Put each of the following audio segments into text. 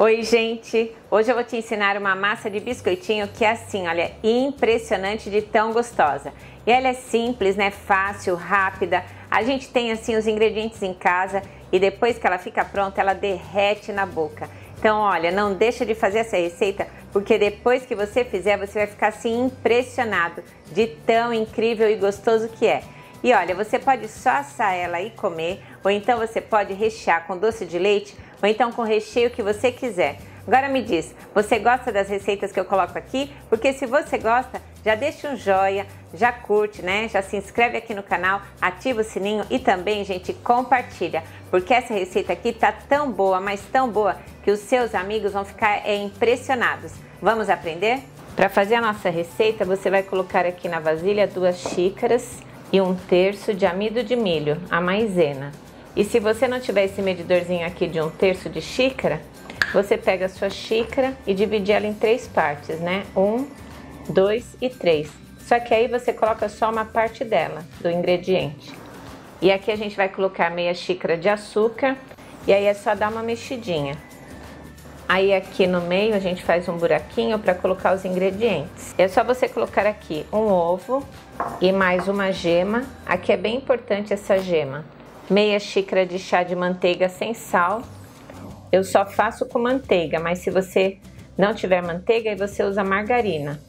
Oi gente, hoje eu vou te ensinar uma massa de biscoitinho que é assim, olha, impressionante de tão gostosa. E ela é simples, né, fácil, rápida, a gente tem assim os ingredientes em casa e depois que ela fica pronta, ela derrete na boca. Então, olha, não deixa de fazer essa receita, porque depois que você fizer, você vai ficar assim impressionado de tão incrível e gostoso que é. E olha, você pode só assar ela e comer, ou então você pode rechear com doce de leite ou então com o recheio que você quiser. Agora me diz, você gosta das receitas que eu coloco aqui? Porque se você gosta, já deixa um joia, já curte, né? Já se inscreve aqui no canal, ativa o sininho e também, gente, compartilha. Porque essa receita aqui tá tão boa, mas tão boa, que os seus amigos vão ficar é, impressionados. Vamos aprender? Para fazer a nossa receita, você vai colocar aqui na vasilha duas xícaras e um terço de amido de milho, a maisena. E se você não tiver esse medidorzinho aqui de um terço de xícara, você pega a sua xícara e divide ela em três partes, né? Um, dois e três. Só que aí você coloca só uma parte dela, do ingrediente. E aqui a gente vai colocar meia xícara de açúcar e aí é só dar uma mexidinha. Aí aqui no meio a gente faz um buraquinho para colocar os ingredientes. É só você colocar aqui um ovo e mais uma gema. Aqui é bem importante essa gema meia xícara de chá de manteiga sem sal. Eu só faço com manteiga, mas se você não tiver manteiga, aí você usa margarina.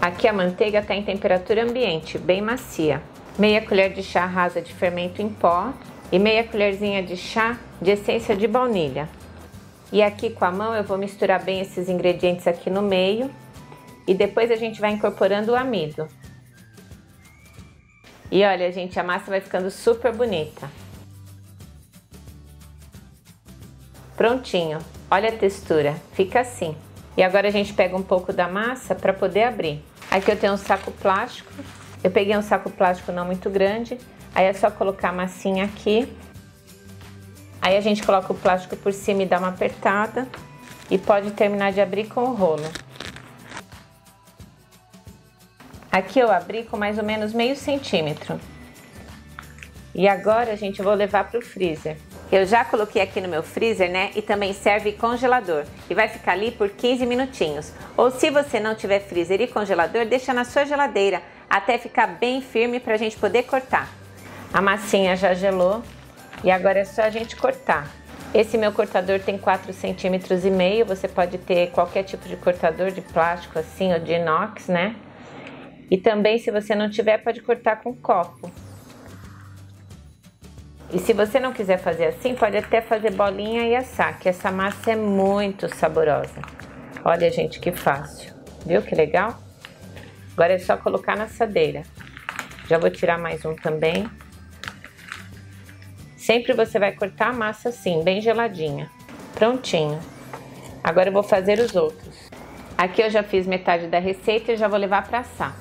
Aqui a manteiga está em temperatura ambiente, bem macia. Meia colher de chá rasa de fermento em pó e meia colherzinha de chá de essência de baunilha. E aqui com a mão eu vou misturar bem esses ingredientes aqui no meio e depois a gente vai incorporando o amido. E olha, gente, a massa vai ficando super bonita. Prontinho. Olha a textura, fica assim. E agora a gente pega um pouco da massa para poder abrir. Aqui eu tenho um saco plástico. Eu peguei um saco plástico não muito grande. Aí é só colocar a massinha aqui. Aí a gente coloca o plástico por cima e dá uma apertada. E pode terminar de abrir com o rolo. Aqui eu abri com mais ou menos meio centímetro. E agora, gente, eu vou levar para o freezer. Eu já coloquei aqui no meu freezer, né? E também serve congelador. E vai ficar ali por 15 minutinhos. Ou se você não tiver freezer e congelador, deixa na sua geladeira até ficar bem firme para a gente poder cortar. A massinha já gelou e agora é só a gente cortar. Esse meu cortador tem 4 centímetros e meio. Você pode ter qualquer tipo de cortador de plástico assim ou de inox, né? E também, se você não tiver, pode cortar com copo. E se você não quiser fazer assim, pode até fazer bolinha e assar, que essa massa é muito saborosa. Olha, gente, que fácil. Viu que legal? Agora é só colocar na assadeira. Já vou tirar mais um também. Sempre você vai cortar a massa assim, bem geladinha. Prontinho. Agora eu vou fazer os outros. Aqui eu já fiz metade da receita e já vou levar para assar.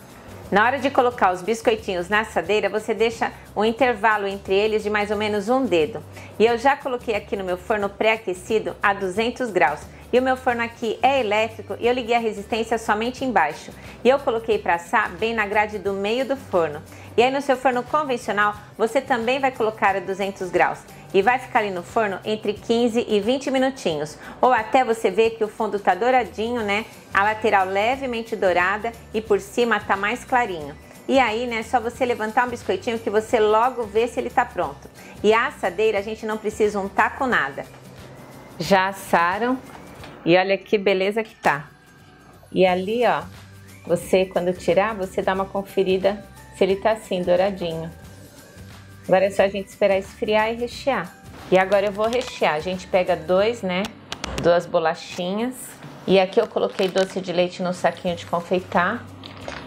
Na hora de colocar os biscoitinhos na assadeira, você deixa um intervalo entre eles de mais ou menos um dedo. E eu já coloquei aqui no meu forno pré-aquecido a 200 graus. E o meu forno aqui é elétrico e eu liguei a resistência somente embaixo. E eu coloquei para assar bem na grade do meio do forno. E aí no seu forno convencional, você também vai colocar a 200 graus e vai ficar ali no forno entre 15 e 20 minutinhos, ou até você ver que o fundo tá douradinho, né? A lateral levemente dourada e por cima tá mais clarinho. E aí, né, só você levantar um biscoitinho que você logo vê se ele tá pronto. E a assadeira a gente não precisa untar com nada. Já assaram e olha que beleza que tá. E ali, ó, você quando tirar, você dá uma conferida se ele tá assim, douradinho. Agora é só a gente esperar esfriar e rechear. E agora eu vou rechear. A gente pega dois, né? Duas bolachinhas. E aqui eu coloquei doce de leite no saquinho de confeitar.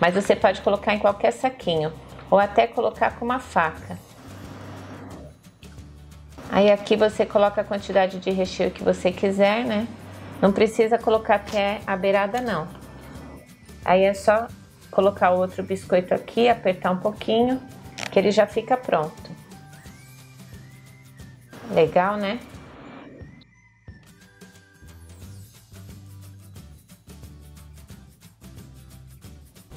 Mas você pode colocar em qualquer saquinho. Ou até colocar com uma faca. Aí aqui você coloca a quantidade de recheio que você quiser, né? Não precisa colocar até a beirada, não. Aí é só colocar o outro biscoito aqui, apertar um pouquinho, que ele já fica pronto. Legal, né?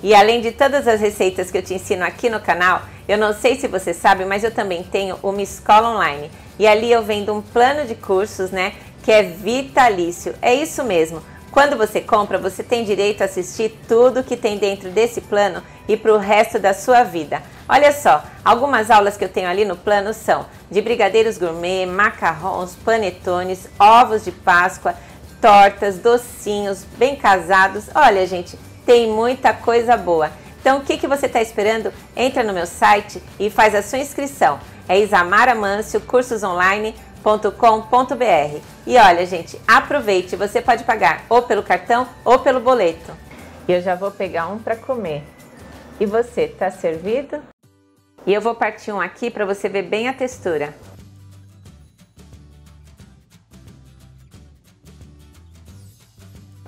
E além de todas as receitas que eu te ensino aqui no canal, eu não sei se você sabe, mas eu também tenho uma escola online. E ali eu vendo um plano de cursos, né? que é vitalício. É isso mesmo. Quando você compra, você tem direito a assistir tudo que tem dentro desse plano e para o resto da sua vida. Olha só, algumas aulas que eu tenho ali no plano são de brigadeiros gourmet, macarrons, panetones, ovos de Páscoa, tortas, docinhos, bem casados. Olha, gente, tem muita coisa boa. Então, o que, que você está esperando? Entra no meu site e faz a sua inscrição. É Isamara Mâncio, cursos online com.br E olha, gente, aproveite, você pode pagar ou pelo cartão ou pelo boleto. Eu já vou pegar um para comer. E você, tá servido? E eu vou partir um aqui para você ver bem a textura.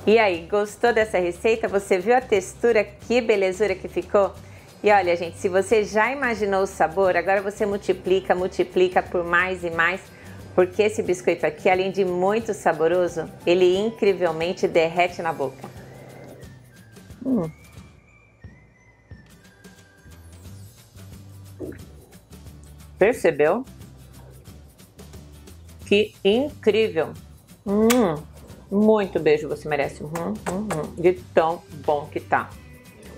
E aí, gostou dessa receita? Você viu a textura? Que belezura que ficou? E olha, gente, se você já imaginou o sabor, agora você multiplica, multiplica por mais e mais porque esse biscoito aqui, além de muito saboroso, ele incrivelmente derrete na boca. Hum. Percebeu? Que incrível! Hum, muito beijo você merece. Hum, hum, hum, de tão bom que tá.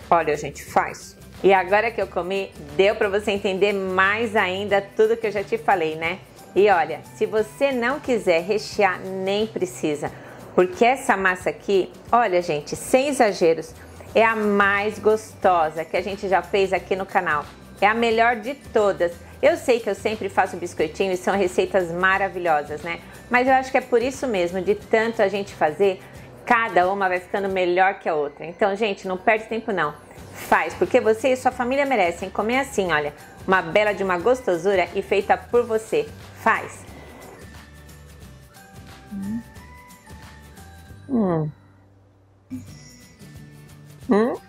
Olha, gente, faz. E agora que eu comi, deu para você entender mais ainda tudo que eu já te falei, né? E olha, se você não quiser rechear, nem precisa, porque essa massa aqui, olha gente, sem exageros, é a mais gostosa que a gente já fez aqui no canal. É a melhor de todas. Eu sei que eu sempre faço biscoitinho e são receitas maravilhosas, né? Mas eu acho que é por isso mesmo, de tanto a gente fazer, cada uma vai ficando melhor que a outra. Então, gente, não perde tempo não. Faz, porque você e sua família merecem comer assim, olha, uma bela de uma gostosura e feita por você. Faz. Hum. Hum. Hum.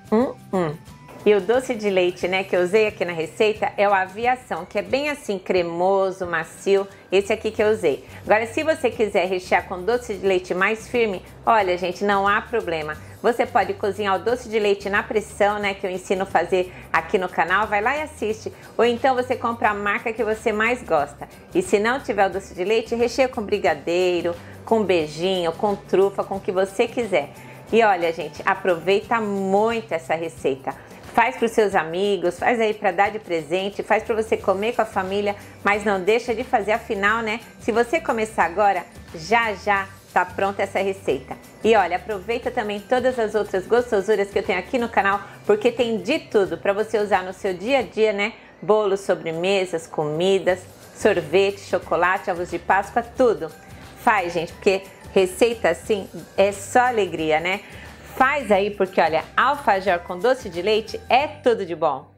E o doce de leite, né, que eu usei aqui na receita é o aviação, que é bem assim cremoso, macio. Esse aqui que eu usei. Agora, se você quiser rechear com doce de leite mais firme, olha, gente, não há problema. Você pode cozinhar o doce de leite na pressão, né, que eu ensino a fazer aqui no canal, vai lá e assiste. Ou então você compra a marca que você mais gosta. E se não tiver o doce de leite, recheia com brigadeiro, com beijinho, com trufa, com o que você quiser. E olha, gente, aproveita muito essa receita. Faz para os seus amigos, faz aí para dar de presente, faz para você comer com a família, mas não deixa de fazer, afinal, né? Se você começar agora, já já Tá pronta essa receita. E olha, aproveita também todas as outras gostosuras que eu tenho aqui no canal, porque tem de tudo para você usar no seu dia a dia, né? Bolos, sobremesas, comidas, sorvete, chocolate, ovos de Páscoa, tudo. Faz, gente, porque receita assim é só alegria, né? Faz aí, porque olha, alfajor com doce de leite é tudo de bom.